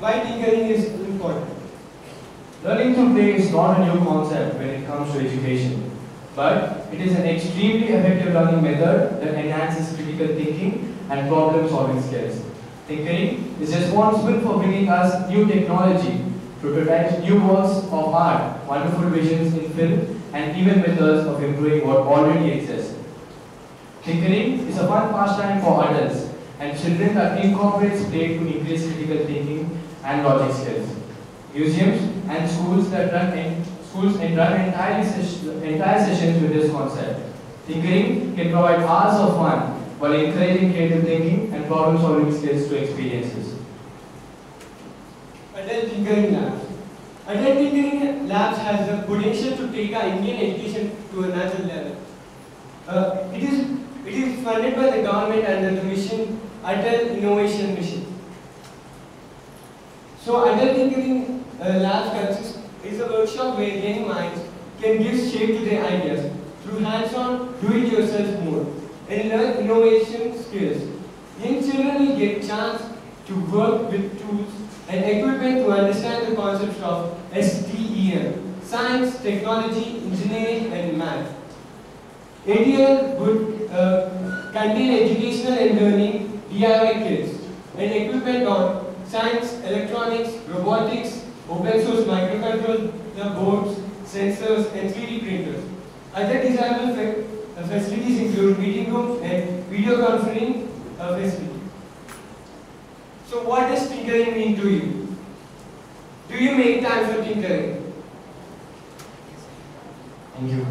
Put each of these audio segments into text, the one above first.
why tinkering is important. Learning to play is not a new concept when it comes to education, but it is an extremely effective learning method that enhances critical thinking and problem solving skills. Tinkering is responsible for bringing us new technology, to prototypes, new works of art, wonderful visions in film, and even methods of improving what already exists. Tinkering is a fun pastime for adults, and children that incorporates play to increase critical thinking and logic skills. Museums and schools that run in, schools and run entire, ses- entire sessions with this concept. Tinkering can provide hours of fun while encouraging creative thinking and problem solving skills to experiences. Atal Tinkering Labs. Atal Tinkering Labs has the potential to take our Indian education to another level. Uh, it, is, it is funded by the government under the mission Atal Innovation Mission. So Atal Tinkering uh, Labs consists is a workshop where young minds can give shape to their ideas through hands-on, do-it-yourself mode and learn innovation skills. Young children will get chance to work with tools and equipment to understand the concepts of STEM, science, technology, engineering and math. ATL would uh, contain educational and learning DIY kits and equipment on science, electronics, robotics, open source microcontroller boards, sensors and 3D printers. Other desirable fa- uh, facilities include meeting rooms and video conferencing uh, facility. So what does tinkering mean to you? Do you make time for tinkering? Thank you.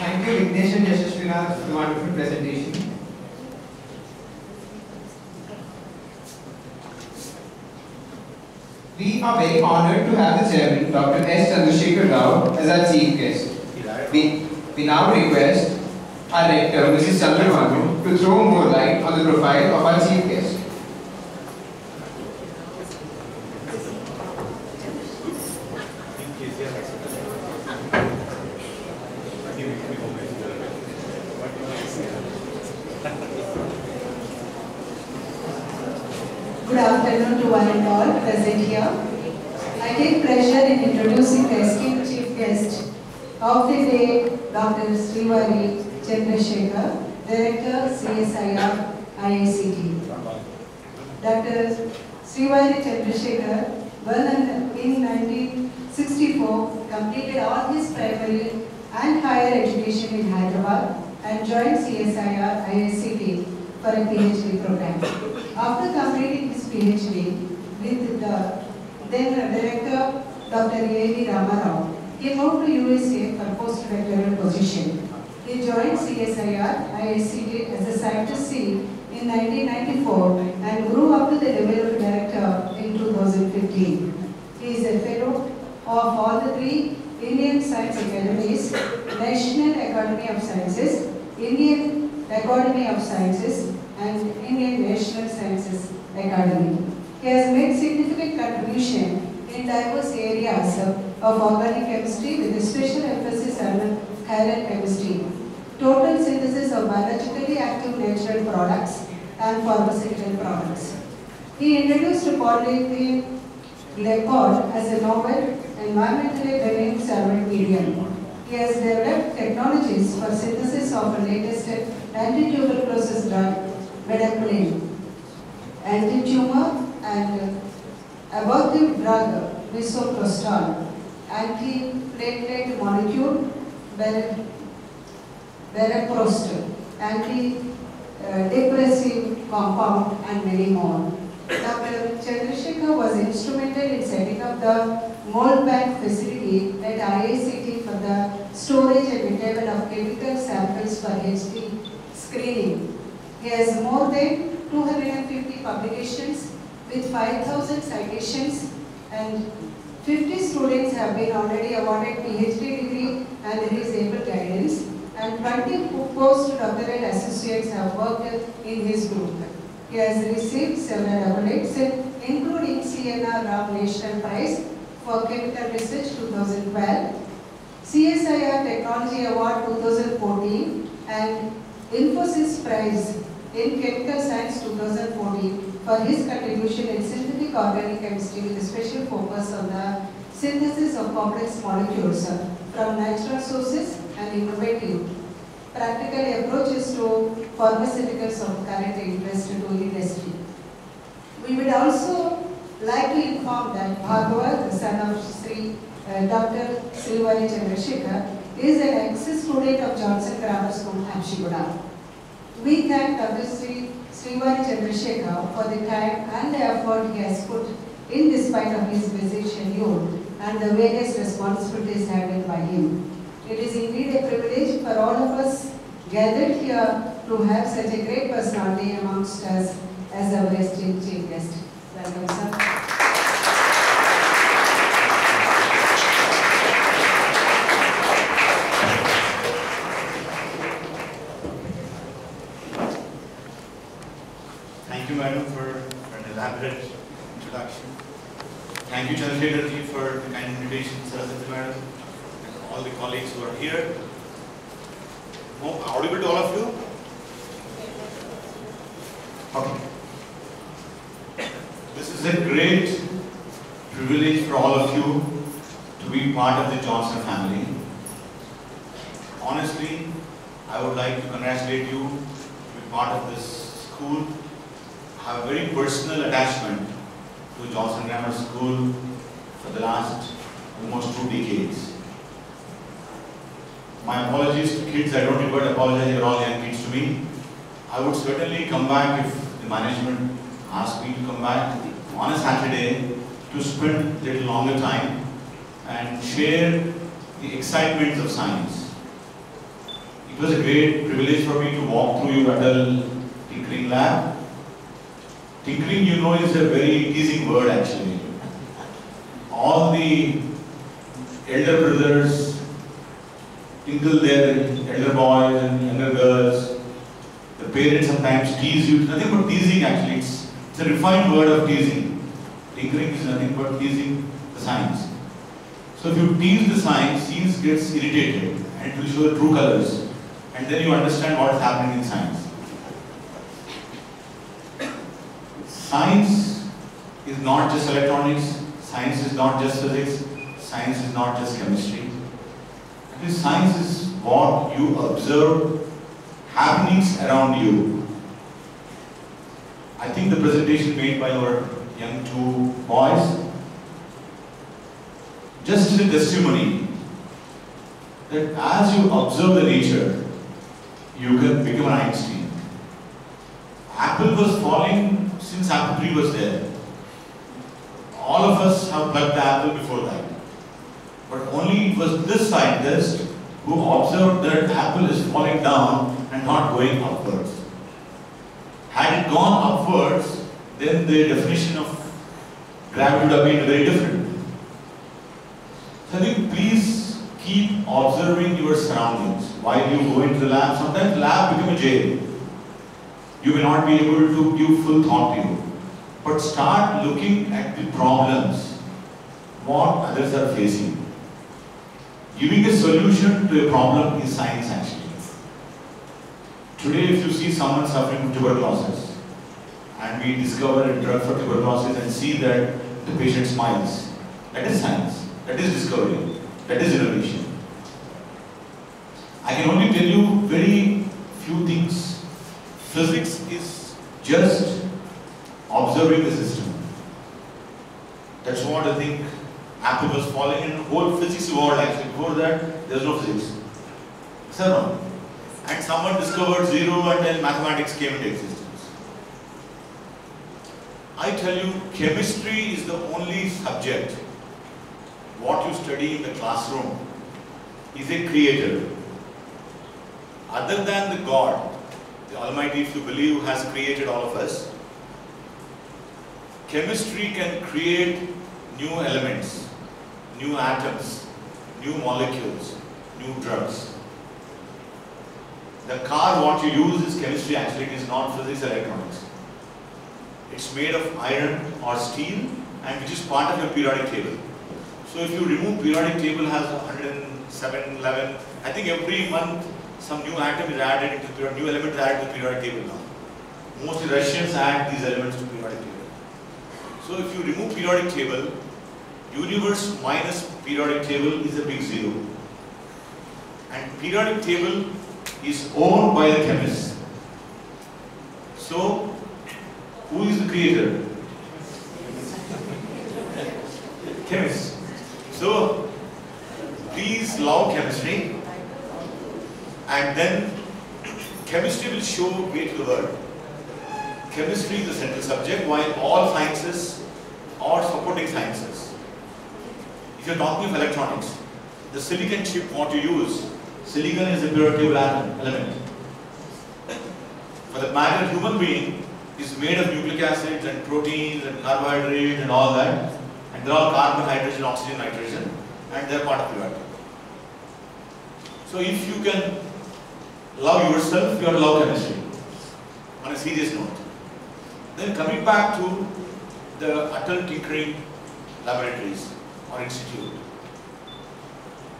Thank you, Vignesh and Yashaswina, for the wonderful presentation. We are very honored to have the chairman, Dr. S. Chandrasekhar Rao, as our chief guest. We, we now request our rector, Mrs. Chandramanu, to throw more light on the profile of our chief guest. Good afternoon to one and all present here. I take pleasure in introducing the esteemed chief guest of the day, Dr. Srivari Chandrasekhar, Director CSIR IICT. Dr. Srivari Chandrasekhar, born in 1964, completed all his primary and higher education in Hyderabad and joined CSIR IICT for a PhD program. After completing his PhD with the then director Dr. A.V. Ramarao, he moved to USA for postdoctoral position. He joined CSIR IICT as a scientist C in 1994 and grew up to the level of director in 2015. He is a fellow of all the three Indian Science Academies, National Academy of Sciences, Indian Academy of Sciences, and Indian National Sciences Academy. He has made significant contribution in diverse areas of organic chemistry with a special emphasis on chiral chemistry, total synthesis of biologically active natural products and pharmaceutical products. He introduced polyethylene glycol as a novel environmentally benign solvent medium. He has developed technologies for synthesis of a latest anti-tuberculosis drug, bedaquiline, anti-tumor and uh, abortive drug, misoprostol, anti-platelet molecule, ber- beraprost, anti-depressive compound and many more. Dr. Chandrasekhar was instrumental in setting up the mold bank facility at IICT for the storage and retrieval of chemical samples for HD screening. He has more than 250 publications with 5,000 citations and 50 students have been already awarded PhD degree under his able guidance and 20 postdoctoral associates have worked in his group. He has received several awards including CNR Rao National Prize for Chemical Research 2012, CSIR Technology Award 2014 and Infosys Prize in Chemical Science 2014 for his contribution in synthetic organic chemistry with a special focus on the synthesis of complex molecules from natural sources and innovative practical approaches to pharmaceuticals of current interest to industry. We would also like to inform that Bhagavad, the son of Sri uh, Dr. Srivari Chandrasekhar, is an ex-student of Johnson Grammar School, Habsiguda. We thank Dr. Sri Srivari Chandrasekhar for the time and the effort he has put in despite of his busy schedule and the various responsibilities handled by him. It is indeed a privilege for all of us gathered here to have such a great personality amongst us as our esteemed chief guest. Welcome, sir. Thank you, madam, for, for an elaborate introduction. Thank you, Chandrasekhar ji, for the kind invitation, Saraswati madam, and all the colleagues who are here. Hope audible to all of you? Okay. This is a great privilege for all of you to be part of the Johnson family. Honestly, I would like to congratulate you to be part of this school I have a very personal attachment to Johnson Grammar School for the last almost two decades. My apologies to kids, I don't even apologize, you're all young kids to me. I would certainly come back if the management asked me to come back on a Saturday to spend a little longer time and share the excitements of science. It was a great privilege for me to walk through your Atal tinkering lab Tinkering, you know, is a very teasing word actually. All the elder brothers tinkle their elder boys and younger girls. The parents sometimes tease you. It's nothing but teasing actually. It's, it's a refined word of teasing. Tinkering is nothing but teasing the science. So if you tease the science, science gets irritated and it will show the true colors. And then you understand what is happening in science. Science is not just electronics, science is not just physics, science is not just chemistry. Actually, science is what you observe happenings around you. I think the presentation made by our young two boys just a testimony that as you observe the nature, you can become an Einstein. Apple was falling since apple tree was there. All of us have plucked the apple before that. But only it was this scientist who observed that apple is falling down and not going upwards. Had it gone upwards, then the definition of gravity would have been very different. So please keep observing your surroundings while you go into the lab. Sometimes lab become a jail you may not be able to give full thought to you. But start looking at the problems, what others are facing. Giving a solution to a problem is science actually. Today if you see someone suffering from tuberculosis and we discover a drug for tuberculosis and see that the patient smiles, that is science, that is discovery, that is innovation. I can only tell you very few things Physics is just observing the system. That's what I think Apple was falling in. Whole physics world actually. Before that, there's no physics. So no. And someone discovered zero and then mathematics came into existence. I tell you, chemistry is the only subject what you study in the classroom is a creator. Other than the God, the Almighty, if you believe, has created all of us. Chemistry can create new elements, new atoms, new molecules, new drugs. The car, what you use is chemistry actually, it is not physics or electronics. It's made of iron or steel and which is part of your periodic table. So if you remove periodic table has 107, 11, I think every month some new atom is added into new element is added to periodic table now. Most Russians add these elements to periodic table. So if you remove periodic table, universe minus periodic table is a big zero. And periodic table is owned by the chemist. So, who is the creator? Chemist. So, love chemistry and then chemistry will show way to the world. Chemistry is the central subject while all sciences are supporting sciences. If you're talking of electronics, the silicon chip what you use, silicon is a periodic element. For the matter, human being is made of nucleic acids and proteins and carbohydrates and all that. And they're all carbon, hydrogen, oxygen, nitrogen. And they're part of periodic. So if you can love yourself, you are love chemistry. On a serious note. Then coming back to the Atal Tinkering Laboratories or Institute.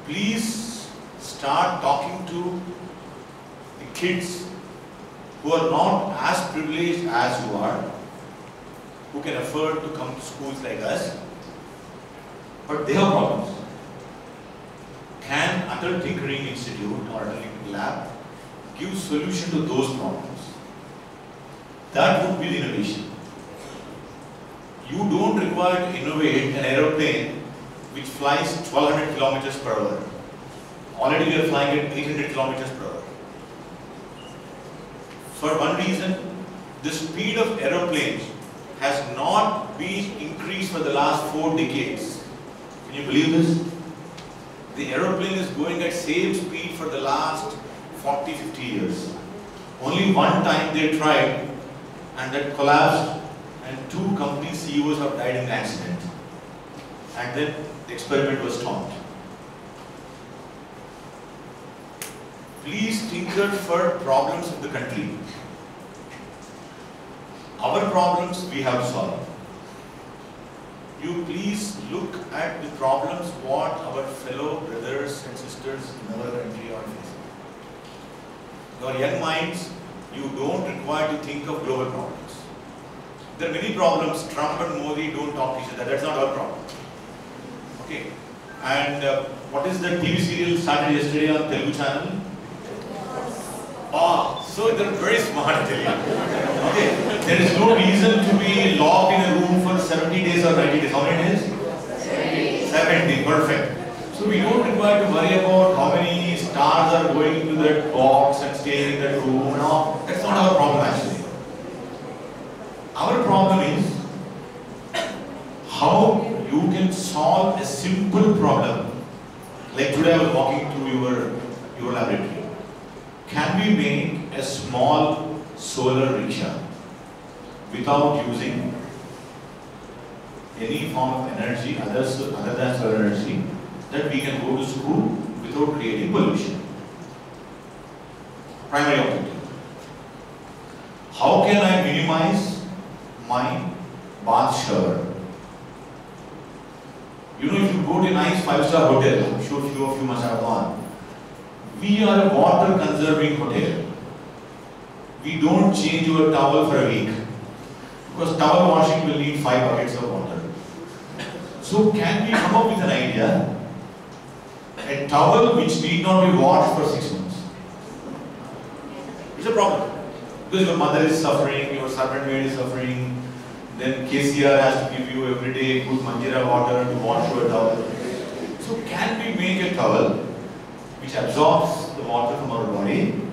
Please start talking to the kids who are not as privileged as you are, who can afford to come to schools like us, but they have problems. Can Atal Tinkering Institute or Atal Tinkering Lab give solution to those problems? That would be the innovation. You don't require to innovate an aeroplane which flies 1200 kilometers per hour. Already we are flying at 800 kilometers per hour. For one reason, the speed of aeroplanes has not been increased for the last four decades. Can you believe this? The aeroplane is going at same speed for the last 40, 50 years. Only one time they tried and that collapsed and two company CEOs have died in accident. And then the experiment was stopped. Please tinker for problems of the country. Our problems we have solved. You please look at the problems what our fellow brothers and sisters in our country are facing. Your young minds, you don't require to think of global problems. There are many problems. Trump and Modi don't talk to each other. That's not our problem. Okay. And uh, what is the TV serial started yesterday on Telugu channel? Ah, so they're very smart. Okay. There is no reason to be locked in a room 70 days or 90 days. How many days? 70. 70, Perfect. So we don't require to worry about how many stars are going into that box and staying in that room all. That's not our problem actually. Our problem is how you can solve a simple problem. Like today I was walking through your, your laboratory. Can we make a small solar rickshaw without using any form of energy other, other than solar energy that we can go to school without creating pollution? Primary objective. How can I minimize my bath shower? You know, if you go to a nice five-star hotel, I'm sure few of you must have gone. We are a water conserving hotel. We don't change your towel for a week. Because towel washing will need five buckets of water. So can we come up with an idea? A towel which need not be washed for six months. It's a problem. Because your mother is suffering, your servant maid is suffering, then KCR has to give you every day good manjira water to wash your towel. So can we make a towel which absorbs the water from our body,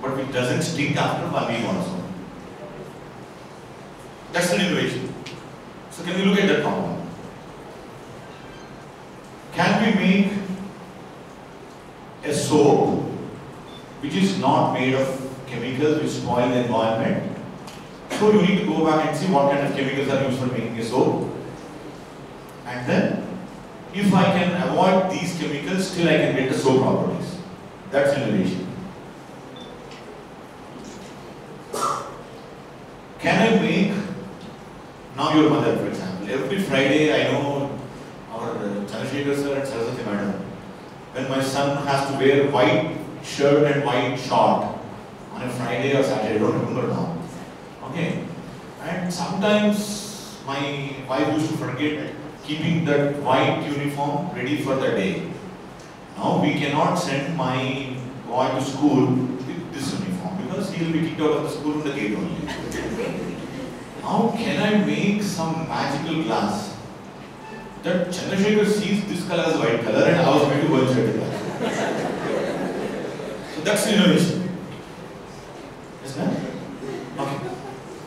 but which doesn't stink after one week also? That's an innovation. So can we look at that problem? Can we make a soap which is not made of chemicals which spoil the environment? So you need to go back and see what kind of chemicals are used for making a soap. And then, if I can avoid these chemicals, still I can get the soap properties. That's innovation. Can I make, now your mother for example, every Friday I know Chandrasekhar sir and Saraswati madam, when my son has to wear white shirt and white short on a Friday or Saturday, I don't remember now. Okay? And sometimes my wife used to forget keeping that white uniform ready for the day. Now we cannot send my boy to school with this uniform because he will be kicked out of the school from the gate only. How can I make some magical glass that Chandrasekhar sees this color as white color and allows me to the glass? so that's innovation.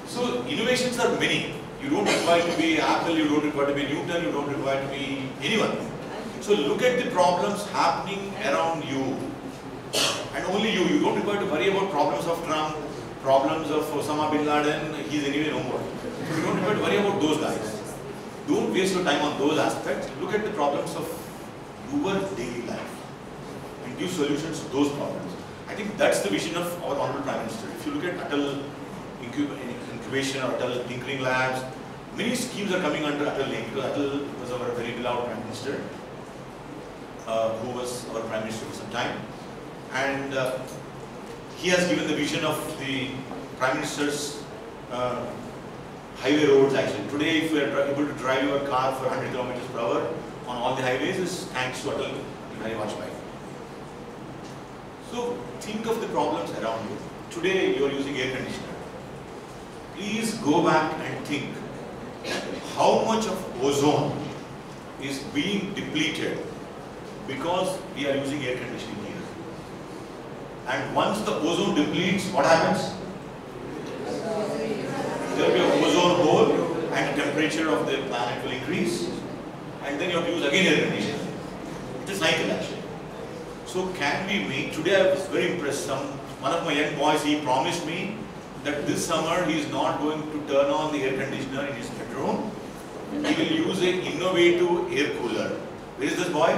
So innovations are many. You don't require to be Apple, you don't require to be Newton, you don't require to be anyone. So look at the problems happening around you. And only you. You don't require to worry about problems of Trump, problems of Osama bin Laden, he's anyway no more. You don't require to worry about those guys. Don't waste your time on those aspects. Look at the problems of your daily life and give solutions to those problems. I think that's the vision of our Honorable Prime Minister. If you look at Atal incub- Incubation or Atal Tinkering Labs, many schemes are coming under Atal name because Atal was our very beloved Prime Minister, uh, who was our Prime Minister for some time. And uh, he has given the vision of the Prime Minister's uh, highway roads actually. Today, if we are able to drive your car for 100 kilometers per hour on all the highways, is thanks to Atal Bihari Vajpayee. So think of the problems around you. Today, you are using air conditioner. Please go back and think how much of ozone is being depleted because we are using air conditioning here. And once the ozone depletes, what happens? There will be a ozone hole and temperature of the planet will increase and then you have to use again air conditioning. It is cycle actually. So can we make, today I was very impressed, some, one of my young boys, he promised me that this summer he is not going to turn on the air conditioner in his bedroom. He will use an innovative air cooler. Where is this boy?